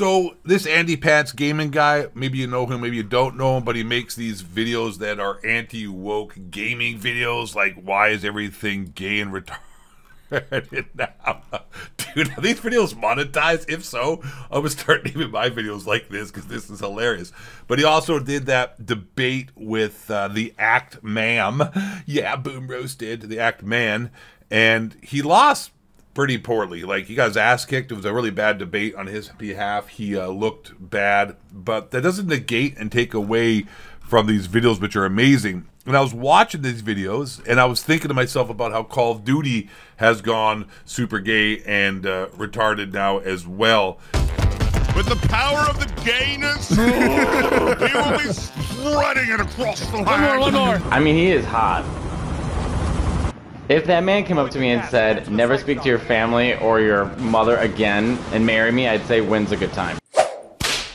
So this Andy Pants gaming guy, maybe you know him, maybe you don't know him, but he makes these videos that are anti-woke gaming videos, like why is everything gay and retarded now? Dude, are these videos monetized? If so, I'm gonna start naming my videos like this because this is hilarious. But he also did that debate with uh, the Act Ma'am, yeah, boom roasted the Act Man, and he lost pretty poorly. Like he got his ass kicked. It was a really bad debate on his behalf. He uh, looked bad, but that doesn't negate and take away from these videos, which are amazing. And I was watching these videos, and I was thinking to myself about how Call of Duty has gone super gay and uh, retarded now as well. With the power of the gayness, he will be spreading it across the land. One more, one more. I mean, he is hot. If that man came up to me and said, never speak to your family or your mother again and marry me, I'd say, when's a good time?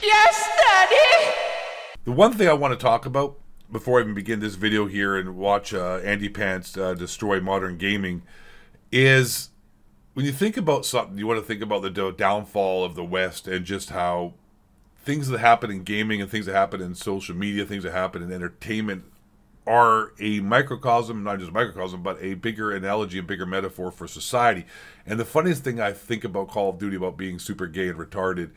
Yes, Daddy! The one thing I want to talk about before I even begin this video here and watch uh, Andy Pants uh, destroy modern gaming is when you think about something, you want to think about the downfall of the West and just how things that happen in gaming and things that happen in social media, things that happen in entertainment are a microcosm, not just a microcosm, but a bigger analogy and bigger metaphor for society. And the funniest thing I think about Call of Duty about being super gay and retarded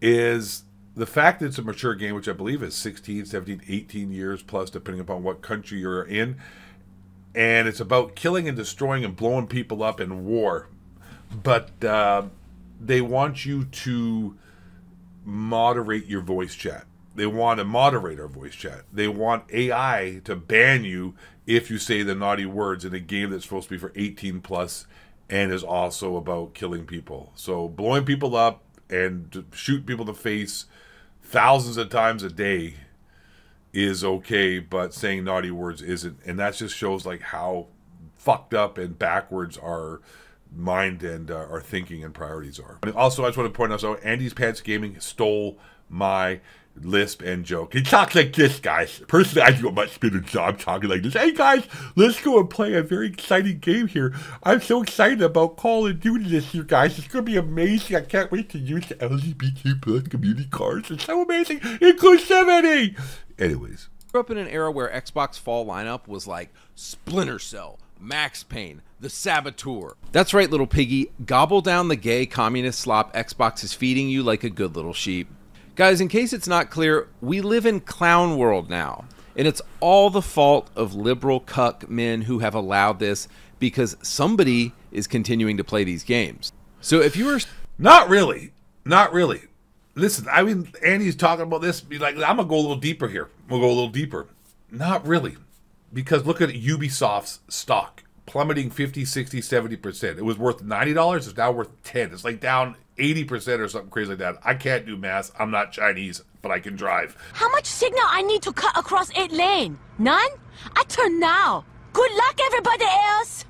is the fact that it's a mature game, which I believe is 16, 17, 18 years plus, depending upon what country you're in. And it's about killing and destroying and blowing people up in war. But uh, they want you to moderate your voice chat they want a moderator voice chat. They want AI to ban you if you say the naughty words in a game that's supposed to be for 18 plus and is also about killing people. So blowing people up and shoot people in the face thousands of times a day is okay, but saying naughty words isn't. And that just shows like how fucked up and backwards our mind and uh, our thinking and priorities are. And also, I just want to point out so Andy's Pants Gaming stole my lisp and joke. He talks like this, guys. Personally, I do a much better job talking like this. Hey, guys, let's go and play a very exciting game here. I'm so excited about Call of Duty this year, guys. It's going to be amazing. I can't wait to use the LGBT plus community cards. It's so amazing. Inclusivity! Anyways. Grew up in an era where Xbox fall lineup was like Splinter Cell, Max Payne, The Saboteur. That's right, little piggy. Gobble down the gay communist slop Xbox is feeding you like a good little sheep. Guys, in case it's not clear, we live in clown world now. And it's all the fault of liberal cuck men who have allowed this because somebody is continuing to play these games. So if you were. Not really. Not really. Listen, I mean, Andy's talking about this. Like, I'm going to go a little deeper here. We'll go a little deeper. Not really. Because look at Ubisoft's stock plummeting 50, 60, 70%. It was worth $90. It's now worth 10 It's like down 80% or something crazy like that. I can't do math. I'm not Chinese, but I can drive. How much signal I need to cut across eight lane? None? I turn now. Good luck, everybody else.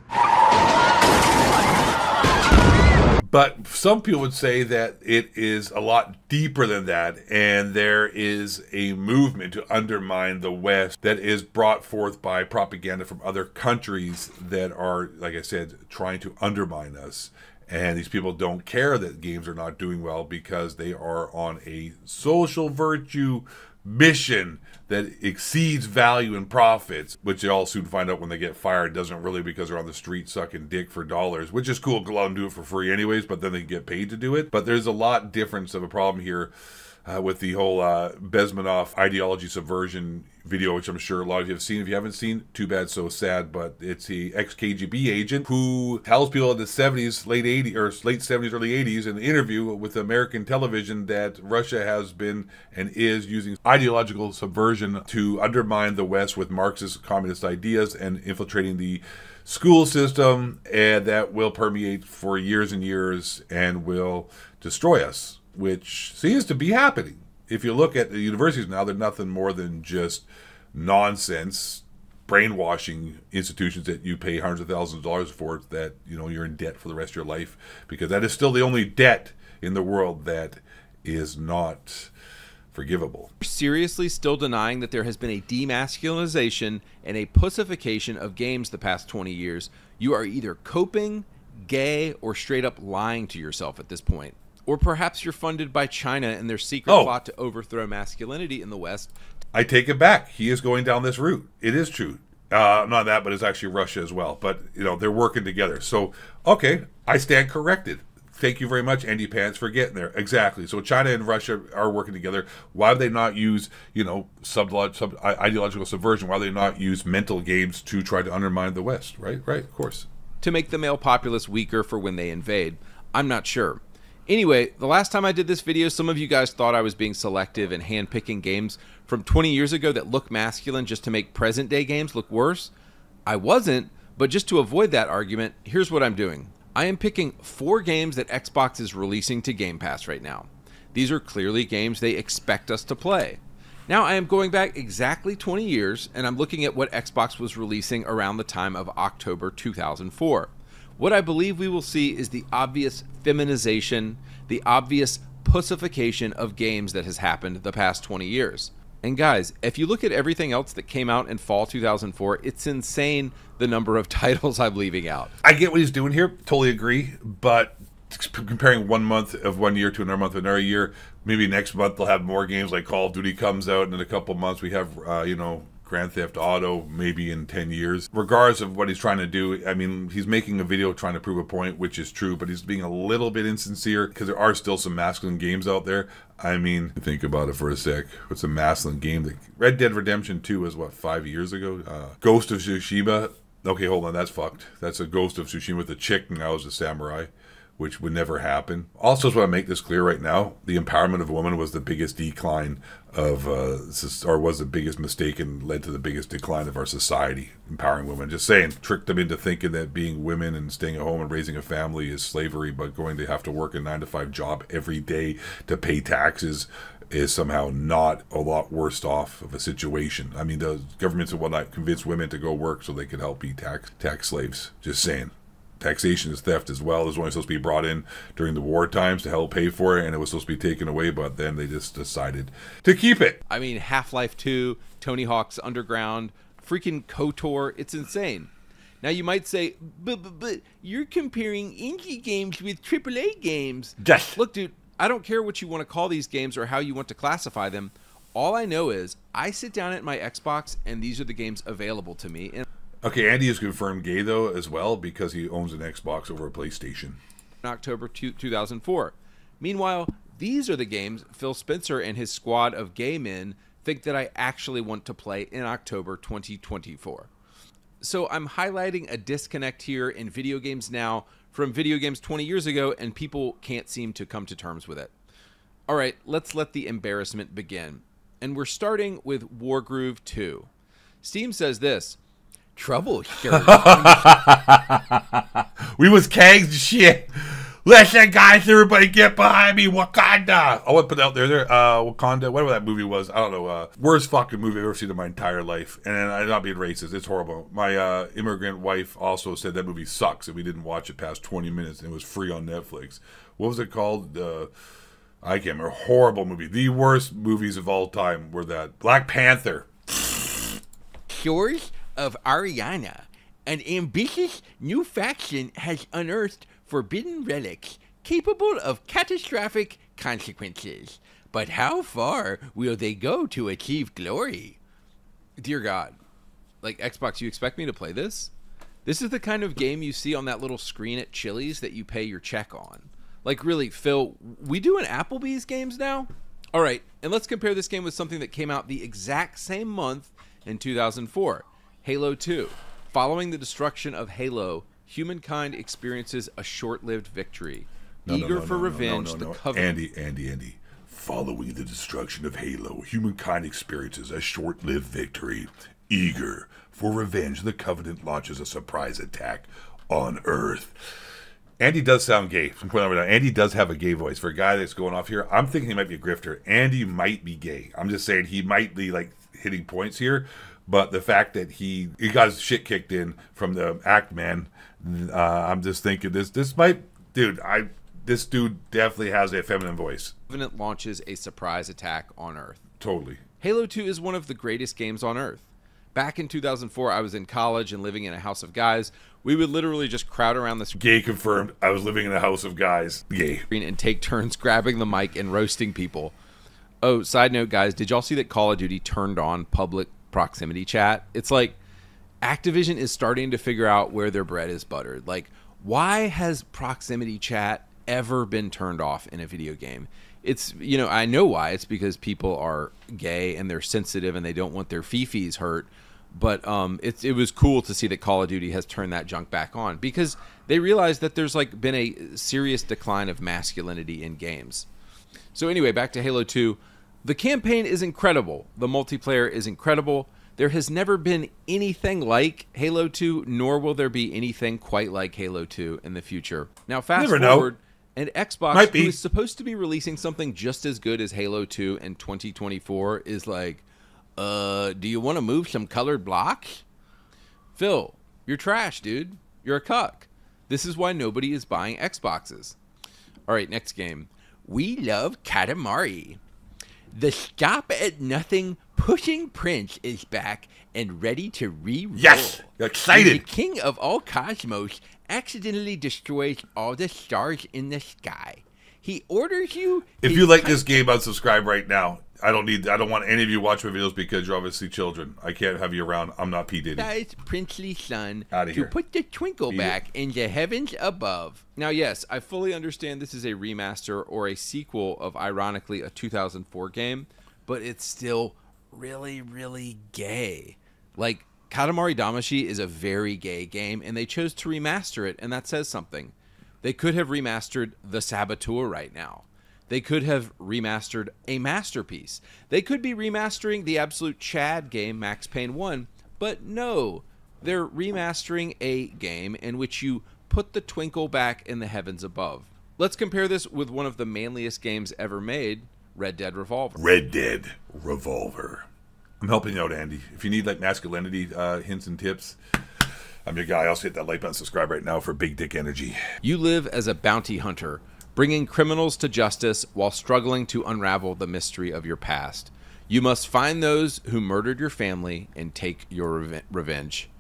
But some people would say that it is a lot deeper than that, and there is a movement to undermine the West that is brought forth by propaganda from other countries that are, like I said, trying to undermine us. And these people don't care that games are not doing well because they are on a social virtue mission that exceeds value and profits, which they all soon find out when they get fired doesn't really because they're on the street sucking dick for dollars, which is cool. Go out and do it for free anyways, but then they get paid to do it. But there's a lot difference of a problem here uh, with the whole uh, Bezmenov ideology subversion video, which I'm sure a lot of you have seen. If you haven't seen, too bad, so sad. But it's the ex KGB agent who tells people in the 70s, late 80s, or late 70s, early 80s, in an interview with American television that Russia has been and is using ideological subversion to undermine the West with Marxist communist ideas and infiltrating the school system, and that will permeate for years and years and will destroy us which seems to be happening. If you look at the universities now, they're nothing more than just nonsense, brainwashing institutions that you pay hundreds of thousands of dollars for that you know you're in debt for the rest of your life because that is still the only debt in the world that is not forgivable. Seriously, still denying that there has been a demasculinization and a pussification of games the past 20 years. You are either coping, gay, or straight up lying to yourself at this point. Or perhaps you're funded by China and their secret Oh. plot to overthrow masculinity in the West. I take it back. He is going down this route. It is true. Uh, not that, but it's actually Russia as well. But you know they're working together. So okay, I stand corrected. Thank you very much, Andy Pants, for getting there. Exactly. So China and Russia are working together. Why would they not use, you know, sub, sub ideological subversion? Why would they not use mental games to try to undermine the West? Right, right, of course. to make the male populace weaker for when they invade. I'm not sure. Anyway, the last time I did this video, some of you guys thought I was being selective and handpicking games from 20 years ago that look masculine just to make present day games look worse. I wasn't, but just to avoid that argument, here's what I'm doing. I am picking four games that Xbox is releasing to Game Pass right now. These are clearly games they expect us to play. Now I am going back exactly 20 years and I'm looking at what Xbox was releasing around the time of October 2004. What I believe we will see is the obvious feminization, the obvious pussification of games that has happened the past 20 years. And guys, if you look at everything else that came out in fall 2004, it's insane the number of titles I'm leaving out. I get what he's doing here. Totally agree. But comparing one month of one year to another month of another year, maybe next month they'll have more games like Call of Duty comes out, and in a couple months we have, uh, you know, Grand Theft Auto maybe in 10 years. Regardless of what he's trying to do, I mean, he's making a video trying to prove a point, which is true, but he's being a little bit insincere because there are still some masculine games out there. I mean, think about it for a sec. What's a masculine game? That Red Dead Redemption 2 was what, five years ago? Uh, Ghost of Tsushima. Okay, hold on, that's fucked. That's a Ghost of Tsushima with a chick, and I was a samurai which would never happen. Also, just want to make this clear right now: the empowerment of women was the biggest decline of, uh, or was the biggest mistake and led to the biggest decline of our society. Empowering women, just saying, tricked them into thinking that being women and staying at home and raising a family is slavery, but going to have to work a nine to five job every day to pay taxes is somehow not a lot worse off of a situation. I mean, the governments will whatnot convince women to go work so they can help be tax tax slaves. Just saying taxation is theft as well. It was only supposed to be brought in during the war times to help pay for it, and it was supposed to be taken away, but then they just decided to keep it. I mean, Half Life 2, Tony Hawk's Underground, freaking KOTOR. It's insane. Now you might say, but, but, but you're comparing indie games with AAA games. Yes. Look, dude, I don't care what you want to call these games or how you want to classify them. All I know is I sit down at my Xbox and these are the games available to me. And Okay, Andy is confirmed gay though as well because he owns an Xbox over a PlayStation. in October two- 2004. Meanwhile, these are the games Phil Spencer and his squad of gay men think that I actually want to play in October 2024. So I'm highlighting a disconnect here in video games now from video games 20 years ago, and people can't seem to come to terms with it. All right, let's let the embarrassment begin. And we're starting with Wargroove 2. Steam says this Trouble, sure. We was kegs and shit. Listen, guys, everybody get behind me. Wakanda. I want to put out there. There, uh, Wakanda, whatever that movie was. I don't know. Uh, worst fucking movie I've ever seen in my entire life. And I'm not being racist. It's horrible. My uh, immigrant wife also said that movie sucks, and we didn't watch it past 20 minutes, and it was free on Netflix. What was it called? Uh, I can't remember. Horrible movie. The worst movies of all time were that Black Panther. Shores of Aurania, an ambitious new faction has unearthed forbidden relics capable of catastrophic consequences. But how far will they go to achieve glory? Dear God, like Xbox, you expect me to play this? This is the kind of game you see on that little screen at Chili's that you pay your check on. Like, really, Phil, we do an Applebee's games now? All right, and let's compare this game with something that came out the exact same month in 2004 Halo 2. Following the destruction of Halo, humankind experiences a short lived victory. No, Eager no, for no, no, revenge, the. Covenant. Andy, Andy, Andy. Following the destruction of Halo, humankind experiences a short lived victory. Eager for revenge, the Covenant launches a surprise attack on Earth. Andy does sound gay. From point over now, Andy does have a gay voice. For a guy that's going off here, I'm thinking he might be a grifter. Andy might be gay. I'm just saying he might be like hitting points here. But the fact that he he got his shit kicked in from the act man, uh, I'm just thinking this this might, dude. I this dude definitely has a feminine voice. Covenant launches a surprise attack on Earth. Totally. Halo 2 is one of the greatest games on Earth. Back in 2004, I was in college and living in a house of guys. We would literally just crowd around the Gay confirmed. I was living in a house of guys. Gay. and take turns grabbing the mic and roasting people. Oh, side note, guys, did y'all see that Call of Duty turned on public proximity chat? It's like Activision is starting to figure out where their bread is buttered. Like, why has proximity chat ever been turned off in a video game? It's, you know, I know why. It's because people are gay and they're sensitive and they don't want their fifis hurt. But um, it's it was cool to see that Call of Duty has turned that junk back on because they realized that there's like been a serious decline of masculinity in games. So anyway, back to Halo 2. The campaign is incredible. The multiplayer is incredible. There has never been anything like Halo 2, nor will there be anything quite like Halo 2 in the future. Now, fast Never know. forward, and Xbox, who is supposed to be releasing something just as good as Halo 2 in 2024, is like, uh, do you want to move some colored blocks? Phil, you're trash, dude. You're a cuck. This is why nobody is buying Xboxes. All right, next game. We love Katamari. The stop at nothing pushing prince is back and ready to re-roll. Yes! Excited! The king of all cosmos accidentally destroys all the stars in the sky. He orders you. If you like this game, unsubscribe right now. I don't need. I don't want any of you to watch my videos because you're obviously children. I can't have you around. I'm not P Diddy. Guy's princely son Outta to here. put the twinkle Beat back in the heavens above. Now, yes, I fully understand this is a remaster or a sequel of, ironically, a 2004 game, but it's still really, really gay. Like, Katamari Damacy is a very gay game, and they chose to remaster it, and that says something. They could have remastered The Saboteur right now. They could have remastered a masterpiece. They could be remastering the absolute Chad game, Max Payne 1, but no. They're remastering a game in which you put the twinkle back in the heavens above. Let's compare this with one of the manliest games ever made, Red Dead Revolver. Red Dead Revolver. I'm helping out, Andy. If you need like masculinity uh, hints and tips, I'm your guy. Also hit that like button, subscribe right now for big dick energy. You live as a bounty hunter, bringing criminals to justice while struggling to unravel the mystery of your past. You must find those who murdered your family and take your reve- revenge.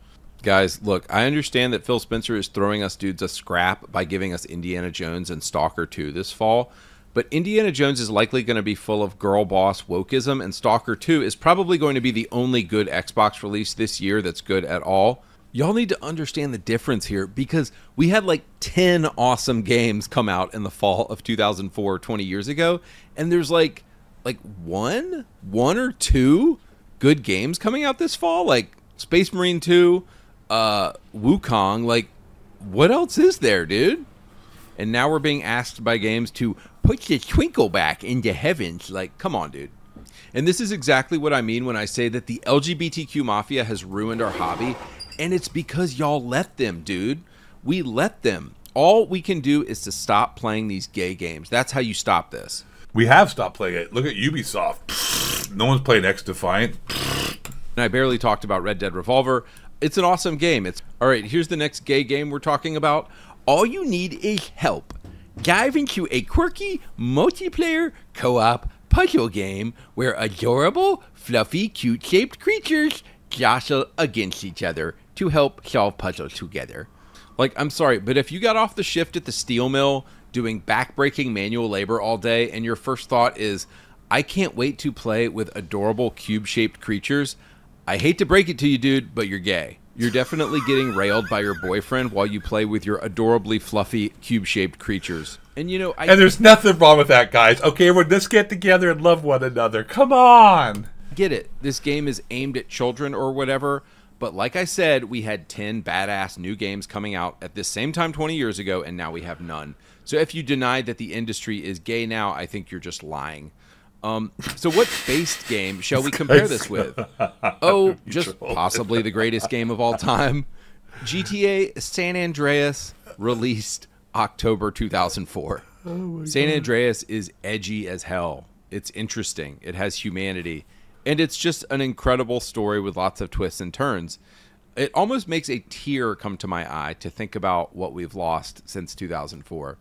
Guys, look, I understand that Phil Spencer is throwing us dudes a scrap by giving us Indiana Jones and Stalker 2 this fall, but Indiana Jones is likely going to be full of girl boss wokeism, and Stalker 2 is probably going to be the only good Xbox release this year that's good at all. Y'all need to understand the difference here because we had like 10 awesome games come out in the fall of 2004 20 years ago and there's like like one one or two good games coming out this fall like Space Marine 2 uh Wukong like what else is there dude and now we're being asked by games to put the twinkle back into heavens like come on dude and this is exactly what I mean when I say that the LGBTQ mafia has ruined our hobby. And it's because y'all let them, dude. We let them. All we can do is to stop playing these gay games. That's how you stop this. We have stopped playing it. Look at Ubisoft. No one's playing X Defiant. And I barely talked about Red Dead Revolver. It's an awesome game. It's all right. Here's the next gay game we're talking about. All you need is help. Dive into a quirky multiplayer co-op puzzle game where adorable, fluffy, cute-shaped creatures jostle against each other to help solve puzzles together. Like, I'm sorry, but if you got off the shift at the steel mill doing backbreaking manual labor all day and your first thought is, I can't wait to play with adorable cube shaped creatures, I hate to break it to you, dude, but you're gay. You're definitely getting railed by your boyfriend while you play with your adorably fluffy cube shaped creatures. And you know, I And there's nothing wrong with that, guys. Okay, everyone, let's get together and love one another. Come on. get it. This game is aimed at children or whatever. But like I said, we had 10 badass new games coming out at this same time 20 years ago, and now we have none. So if you deny that the industry is gay now, I think you're just lying. Um, so what based game shall we compare this with? Oh, just possibly the greatest game of all time. GTA San Andreas released October 2004. San Andreas is edgy as hell. It's interesting. It has humanity. And it's just an incredible story with lots of twists and turns. It almost makes a tear come to my eye to think about what we've lost since 2004.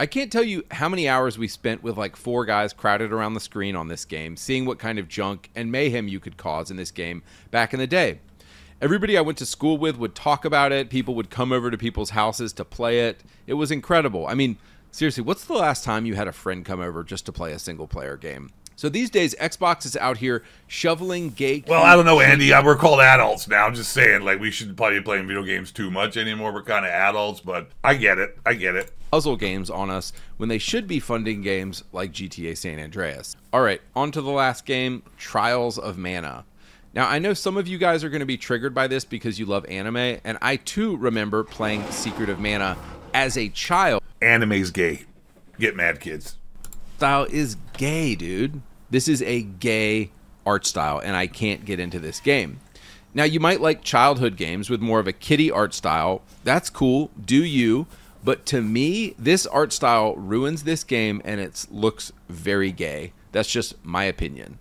I can't tell you how many hours we spent with like four guys crowded around the screen on this game, seeing what kind of junk and mayhem you could cause in this game back in the day. Everybody I went to school with would talk about it. People would come over to people's houses to play it. It was incredible. I mean, seriously, what's the last time you had a friend come over just to play a single player game? So these days, Xbox is out here shoveling gay. Well, I don't know, Andy. We're called adults now. I'm just saying, like, we shouldn't probably be playing video games too much anymore. We're kind of adults, but I get it. I get it. puzzle games on us when they should be funding games like GTA San Andreas. All right, on to the last game Trials of Mana. Now, I know some of you guys are going to be triggered by this because you love anime, and I too remember playing Secret of Mana as a child. Anime's gay. Get mad, kids. Style is gay, dude. This is a gay art style, and I can't get into this game. Now, you might like childhood games with more of a kiddie art style. That's cool. Do you? But to me, this art style ruins this game and it looks very gay. That's just my opinion.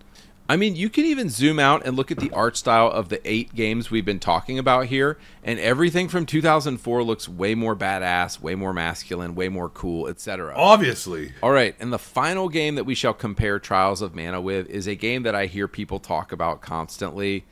I mean, you can even zoom out and look at the art style of the eight games we've been talking about here, and everything from 2004 looks way more badass, way more masculine, way more cool, etc. Obviously. All right, and the final game that we shall compare Trials of Mana with is a game that I hear people talk about constantly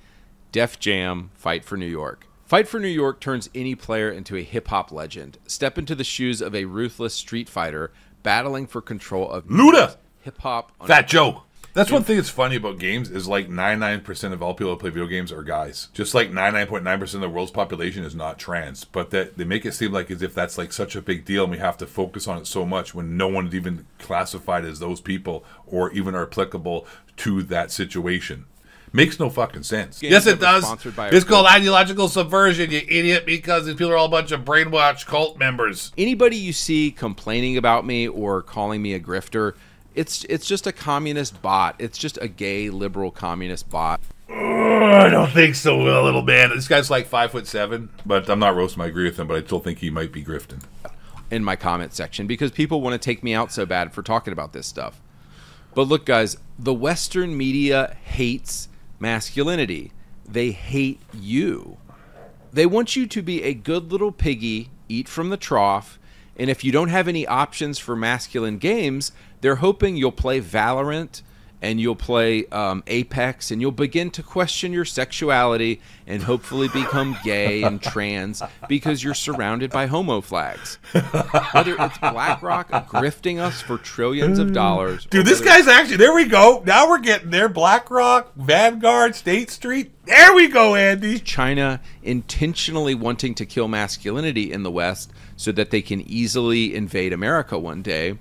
Def Jam Fight for New York. Fight for New York turns any player into a hip hop legend. Step into the shoes of a ruthless street fighter battling for control of Luda! hip hop. Fat Joe. That's one thing that's funny about games is like 99% of all people that play video games are guys. Just like 99.9% of the world's population is not trans. But that they make it seem like as if that's like such a big deal and we have to focus on it so much when no one one's even classified as those people or even are applicable to that situation. Makes no fucking sense. Games yes, it does. by It's a called ideological subversion, you idiot, because these people are all a bunch of brainwashed cult members. Anybody you see complaining about me or calling me a grifter, it's it's just a communist bot. It's just a gay liberal communist bot. I don't think so, uh, little man. This guy's like five foot seven, but I'm not roasting. I agree with him, but I still think he might be grifting. in my comment section because people want to take me out so bad for talking about this stuff. But look, guys, the Western media hates masculinity. They hate you. They want you to be a good little piggy, eat from the trough, and if you don't have any options for masculine games, they're hoping you'll play Valorant and you'll play um, Apex and you'll begin to question your sexuality and hopefully become gay and trans because you're surrounded by homo flags. Whether it's BlackRock grifting us for trillions of dollars, Dude, this guy's actually there. We go. Now we're getting there. BlackRock, Vanguard, State Street. There we go, Andy. China intentionally wanting to kill masculinity in the West so that they can easily invade America one day.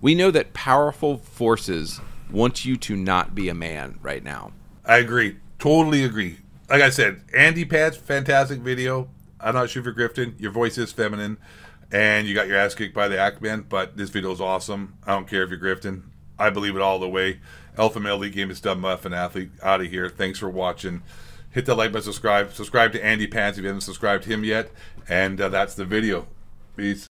We know that powerful forces want you to not be a man right now. I agree. Totally agree. Like I said, Andy Pants, fantastic video. I'm not sure if you're grifting. Your voice is feminine, and you got your ass kicked by the Act Man. But this video is awesome. I don't care if you're grifting. I believe it all the way. Alpha Male League Game is done. Muffin Athlete out of here. Thanks for watching. Hit that like button, subscribe. Subscribe to Andy Pants if you haven't subscribed to him yet. And uh, that's the video. Peace.